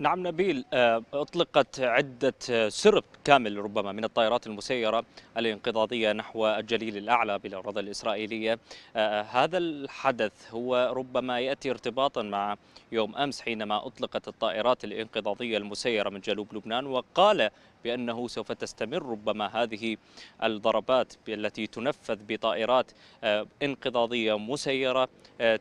نعم نبيل أطلقت عدة سرب كامل ربما من الطائرات المسيرة الانقضاضية نحو الجليل الأعلى بالأراضي الإسرائيلية. هذا الحدث هو ربما يأتي ارتباطا مع يوم أمس حينما أطلقت الطائرات الانقضاضية المسيرة من جنوب لبنان وقال بأنه سوف تستمر ربما هذه الضربات التي تنفذ بطائرات انقضاضية مسيرة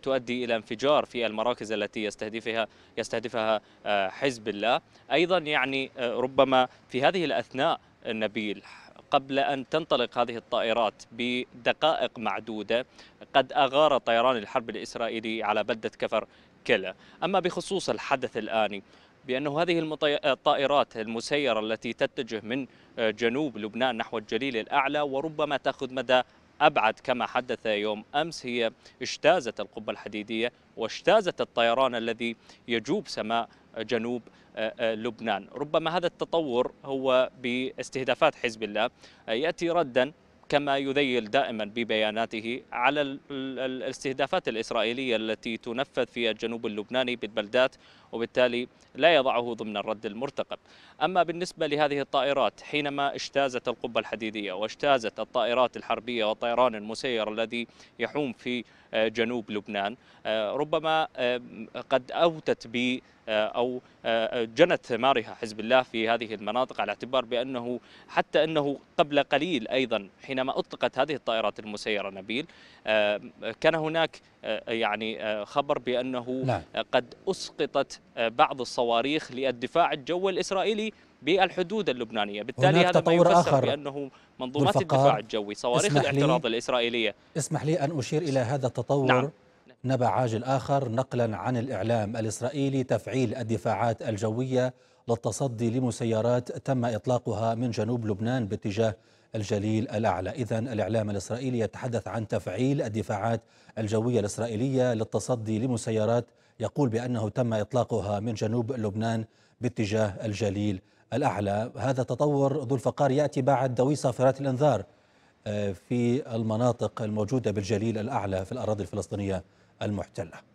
تؤدي إلى انفجار في المراكز التي يستهدفها يستهدفها حزب الله. أيضا يعني ربما في هذه الأثناء نبيل قبل أن تنطلق هذه الطائرات بدقائق معدودة قد أغار طيران الحرب الإسرائيلي على بلدة كفر كلا. أما بخصوص الحدث الآني بأنه هذه الطائرات المسيرة التي تتجه من جنوب لبنان نحو الجليل الأعلى وربما تأخذ مدى أبعد كما حدث يوم أمس هي اجتازت القبة الحديدية واجتازت الطيران الذي يجوب سماء جنوب لبنان. ربما هذا التطور هو باستهدافات حزب الله يأتي ردا كما يذيل دائما ببياناته على الاستهدافات الإسرائيلية التي تنفذ في الجنوب اللبناني بالبلدات وبالتالي لا يضعه ضمن الرد المرتقب. أما بالنسبة لهذه الطائرات حينما اجتازت القبة الحديدية واجتازت الطائرات الحربية والطيران المسير الذي يحوم في جنوب لبنان ربما قد أوتت ب أو جنت ثمارها حزب الله في هذه المناطق على اعتبار بأنه حتى أنه قبل قليل أيضا حينما أطلقت هذه الطائرات المسيرة نبيل كان هناك يعني خبر بأنه لا. قد أسقطت بعض الصواريخ للدفاع الجوي الإسرائيلي بالحدود اللبنانية. بالتالي هذا ما يفسر آخر. بأنه منظومات الدفاع الجوي صواريخ الاعتراض الإسرائيلية. اسمح لي أن أشير إلى هذا التطور. نعم. نبع عاجل آخر نقلا عن الإعلام الإسرائيلي تفعيل الدفاعات الجوية للتصدي لمسيرات تم إطلاقها من جنوب لبنان باتجاه الجليل الأعلى. إذا الإعلام الإسرائيلي يتحدث عن تفعيل الدفاعات الجوية الإسرائيلية للتصدي لمسيرات يقول بأنه تم إطلاقها من جنوب لبنان باتجاه الجليل الأعلى. هذا تطور ذو الفقار يأتي بعد دوي صافرات الإنذار. في المناطق الموجودة بالجليل الأعلى في الأراضي الفلسطينية المحتلة.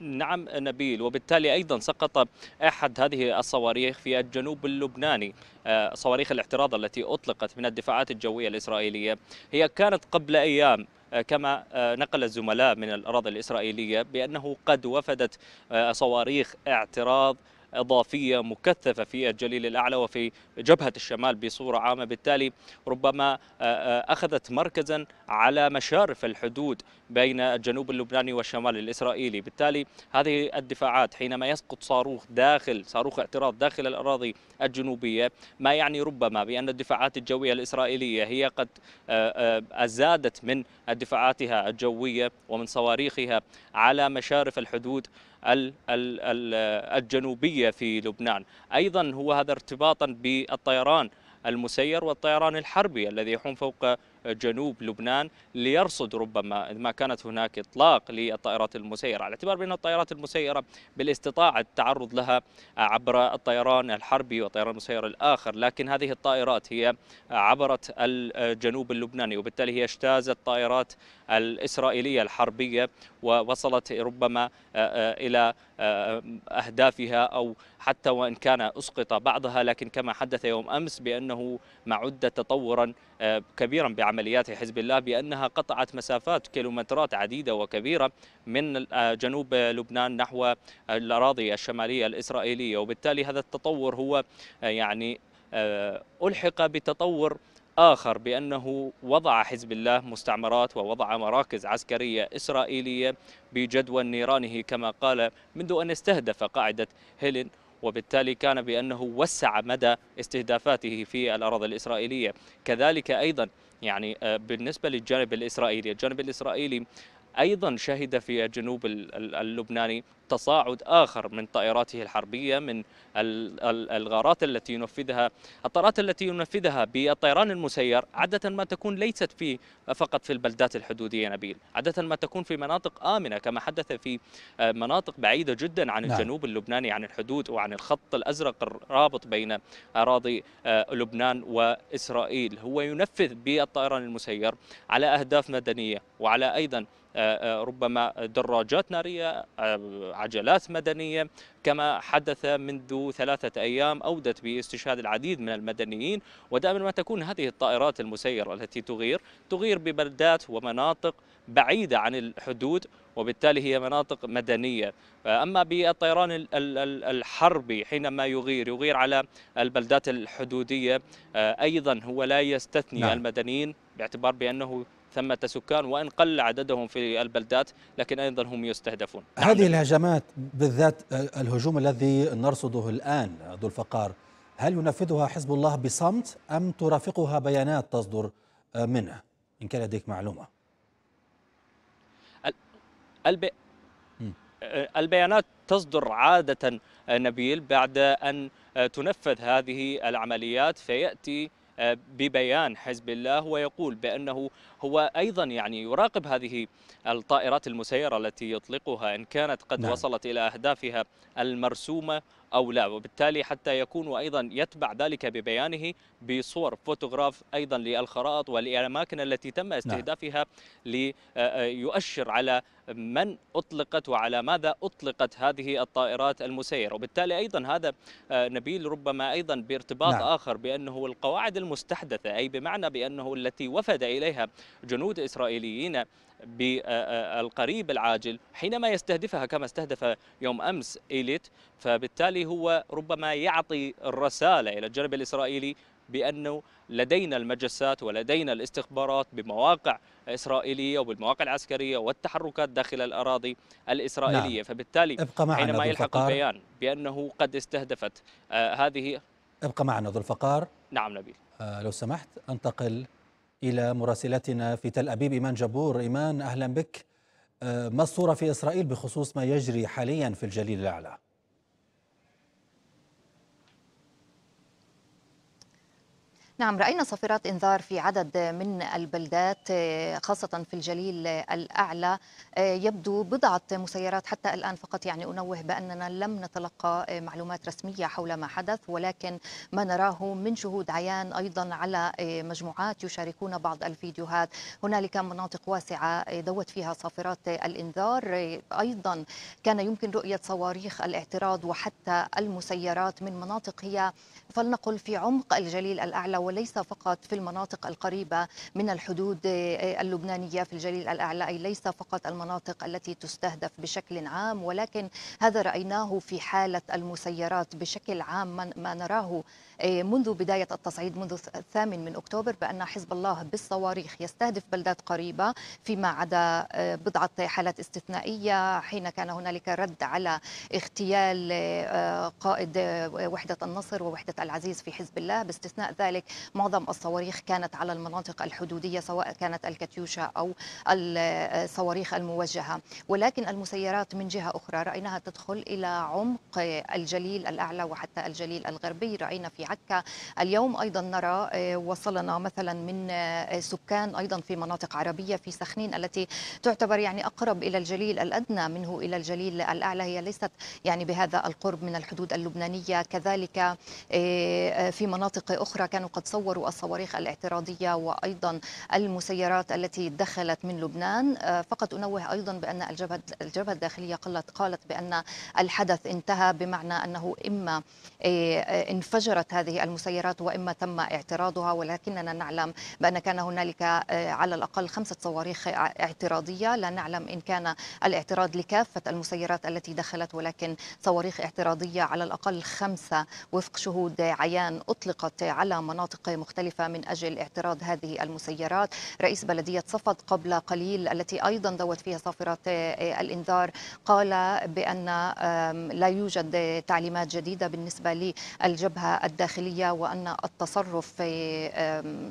نعم نبيل. وبالتالي أيضا سقط أحد هذه الصواريخ في الجنوب اللبناني صواريخ الاعتراض التي أطلقت من الدفاعات الجوية الإسرائيلية. هي كانت قبل أيام كما نقل الزملاء من الأراضي الإسرائيلية بأنه قد وفدت صواريخ اعتراض إضافية مكثفة في الجليل الأعلى وفي جبهة الشمال بصورة عامة. بالتالي ربما أخذت مركزا على مشارف الحدود بين الجنوب اللبناني والشمال الإسرائيلي. بالتالي هذه الدفاعات حينما يسقط صاروخ داخل صاروخ اعتراض داخل الأراضي الجنوبية ما يعني ربما بأن الدفاعات الجوية الإسرائيلية هي قد أزادت من دفاعاتها الجوية ومن صواريخها على مشارف الحدود الجنوبية في لبنان. أيضا هو هذا ارتباطا بالطيران المسير والطيران الحربي الذي يحوم فوق جنوب لبنان ليرصد ربما ما كانت هناك إطلاق للطائرات المسيرة. على اعتبار بأن الطائرات المسيرة بالاستطاعه التعرض لها عبر الطيران الحربي والطيران المسير الآخر لكن هذه الطائرات هي عبرت الجنوب اللبناني وبالتالي هي اجتازت طائرات الإسرائيلية الحربية ووصلت ربما إلى أهدافها أو حتى وإن كان أسقط بعضها. لكن كما حدث يوم أمس بأنه ما عد تطورا كبيرا بعمليات حزب الله بأنها قطعت مسافات كيلومترات عديدة وكبيرة من جنوب لبنان نحو الأراضي الشمالية الإسرائيلية. وبالتالي هذا التطور هو يعني ألحق بتطور آخر بأنه وضع حزب الله مستعمرات ووضع مراكز عسكرية إسرائيلية بجدوى نيرانه كما قال منذ أن استهدف قاعدة هيلين وبالتالي كان بأنه وسع مدى استهدافاته في الأراضي الإسرائيلية. كذلك أيضا يعني بالنسبة للجانب الإسرائيلي الجانب الإسرائيلي أيضا شهد في الجنوب اللبناني تصاعد آخر من طائراته الحربية من الغارات التي ينفذها الطائرات التي ينفذها بالطيران المسير عادة ما تكون ليست في فقط في البلدات الحدودية نبيل عادة ما تكون في مناطق آمنة كما حدث في مناطق بعيدة جدا عن الجنوب اللبناني عن الحدود وعن الخط الأزرق الرابط بين أراضي لبنان وإسرائيل. هو ينفذ بالطيران المسير على أهداف مدنية. وعلى أيضا ربما دراجات نارية عجلات مدنية كما حدث منذ ثلاثة أيام أودت باستشهاد العديد من المدنيين ودائما ما تكون هذه الطائرات المسيرة التي تغير تغير ببلدات ومناطق بعيدة عن الحدود وبالتالي هي مناطق مدنية أما بالطيران الحربي حينما يغير يغير على البلدات الحدودية أيضا هو لا يستثني نعم. المدنيين باعتبار بأنه ثمة سكان وإن قل عددهم في البلدات لكن أيضا هم يستهدفون. نعم. هذه الهجمات بالذات الهجوم الذي نرصده الآن ذو الفقار هل ينفذها حزب الله بصمت أم ترافقها بيانات تصدر منه؟ إن كان لديك معلومة. البي... البيانات تصدر عادة نبيل بعد أن تنفذ هذه العمليات فيأتي ببيان حزب الله ويقول بأنه هو أيضا يعني يراقب هذه الطائرات المسيرة التي يطلقها إن كانت قد نعم. وصلت إلى أهدافها المرسومة أو لا وبالتالي حتى يكون أيضا يتبع ذلك ببيانه بصور فوتوغراف أيضا للخرائط والأماكن التي تم نعم. استهدافها ليؤشر على من أطلقت وعلى ماذا أطلقت هذه الطائرات المسيرة وبالتالي أيضا هذا نبيل ربما أيضا بارتباط نعم. آخر بأنه القواعد المستحدثة أي بمعنى بأنه التي وفد إليها جنود إسرائيليين بالقريب العاجل حينما يستهدفها كما استهدف يوم أمس إيليت فبالتالي هو ربما يعطي الرسالة إلى الجانب الإسرائيلي بأنه لدينا المجسات ولدينا الاستخبارات بمواقع إسرائيلية وبالمواقع العسكرية والتحركات داخل الأراضي الإسرائيلية. نعم. فبالتالي ابقى معنا حينما يلحق البيان بأنه قد استهدفت آه هذه ابقى معنا ذو الفقار. نعم نبيل. آه لو سمحت أنتقل إلى مراسلتنا في تل أبيب إيمان جبور إيمان أهلا بك آه، ما الصورة في إسرائيل بخصوص ما يجري حاليا في الجليل الأعلى؟ نعم رأينا صافرات إنذار في عدد من البلدات خاصة في الجليل الأعلى. يبدو بضعة مسيرات حتى الآن فقط. يعني أنوه بأننا لم نتلقى معلومات رسمية حول ما حدث ولكن ما نراه من شهود عيان أيضا على مجموعات يشاركون بعض الفيديوهات. هنالك مناطق واسعة دوت فيها صافرات الإنذار. أيضا كان يمكن رؤية صواريخ الاعتراض وحتى المسيرات من مناطق هي. فلنقل في عمق الجليل الأعلى وليس فقط في المناطق القريبة من الحدود اللبنانية في الجليل الأعلى أي ليس فقط المناطق التي تستهدف بشكل عام ولكن هذا رأيناه في حالة المسيرات بشكل عام ما نراه منذ بداية التصعيد منذ الثامن من أكتوبر بأن حزب الله بالصواريخ يستهدف بلدات قريبة فيما عدا بضعة حالات استثنائية حين كان هنالك رد على اغتيال قائد وحدة النصر ووحدة العزيز في حزب الله. باستثناء ذلك معظم الصواريخ كانت على المناطق الحدودية سواء كانت الكاتيوشا أو الصواريخ الموجهة. ولكن المسيرات من جهة أخرى رأيناها تدخل إلى عمق الجليل الأعلى وحتى الجليل الغربي. رأينا في عكا اليوم أيضا نرى وصلنا مثلا من سكان أيضا في مناطق عربية في سخنين التي تعتبر يعني أقرب إلى الجليل الأدنى منه إلى الجليل الأعلى. هي ليست يعني بهذا القرب من الحدود اللبنانية. كذلك في مناطق أخرى كانوا قد صوروا الصواريخ الاعتراضية وأيضا المسيرات التي دخلت من لبنان. فقط أنوه أيضا بأن الجبهة, الجبهة الداخلية قالت, قالت بأن الحدث انتهى بمعنى أنه إما انفجرت هذه المسيرات وإما تم اعتراضها. ولكننا نعلم بأن كان هنالك على الأقل خمسة صواريخ اعتراضية. لا نعلم إن كان الاعتراض لكافة المسيرات التي دخلت ولكن صواريخ اعتراضية على الأقل خمسة وفق شهود عيان أطلقت على مناطق مختلفة من أجل اعتراض هذه المسيرات. رئيس بلدية صفد قبل قليل التي أيضا دوت فيها صافرات الإنذار قال بأن لا يوجد تعليمات جديدة بالنسبة للجبهة الداخلية وأن التصرف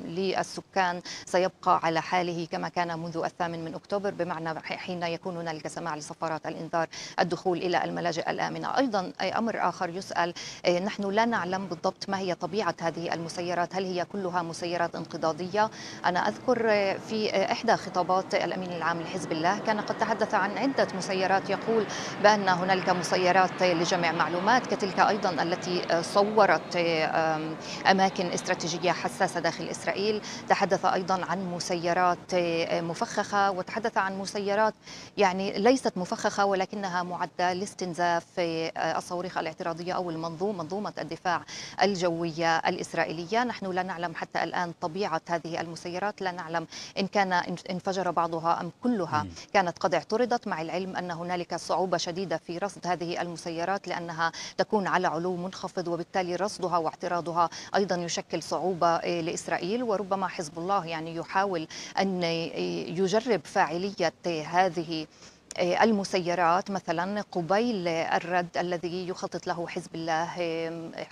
للسكان سيبقى على حاله كما كان منذ الثامن من أكتوبر بمعنى حين يكون هنالك سماع لصفارات الإنذار الدخول إلى الملاجئ الآمنة. أيضا أمر آخر يسأل نحن لا نعلم بالضبط ما هي طبيعة هذه المسيرات. هل هي كلها مسيرات انقضاضية؟ أنا أذكر في إحدى خطابات الأمين العام لحزب الله كان قد تحدث عن عدة مسيرات يقول بأن هنالك مسيرات لجمع معلومات كتلك أيضا التي صورت أماكن استراتيجية حساسة داخل إسرائيل. تحدث أيضا عن مسيرات مفخخة وتحدث عن مسيرات يعني ليست مفخخة ولكنها معدة لاستنزاف الصواريخ الاعتراضية أو المنظومة منظومة الدفاع الجوية الإسرائيلية. نحن لا نعلم حتى الآن طبيعة هذه المسيرات لا نعلم إن كان انفجر بعضها أم كلها. كانت قد اعترضت مع العلم أن هنالك صعوبة شديدة في رصد هذه المسيرات لأنها تكون على علو منخفض وبالتالي رصدها واعتراضها أيضا يشكل صعوبة لإسرائيل. وربما حزب الله يعني يحاول أن يجرب فاعلية هذه المسيرات مثلا قبيل الرد الذي يخطط له حزب الله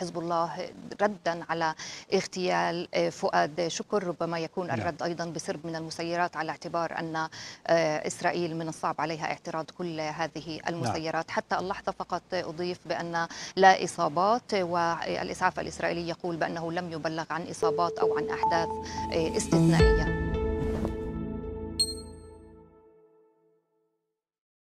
حزب الله ردا على اغتيال فؤاد شكر. ربما يكون الرد أيضا بسرب من المسيرات على اعتبار أن إسرائيل من الصعب عليها اعتراض كل هذه المسيرات. حتى اللحظة فقط أضيف بأن لا إصابات والإسعاف الإسرائيلي يقول بأنه لم يبلغ عن إصابات أو عن أحداث استثنائية.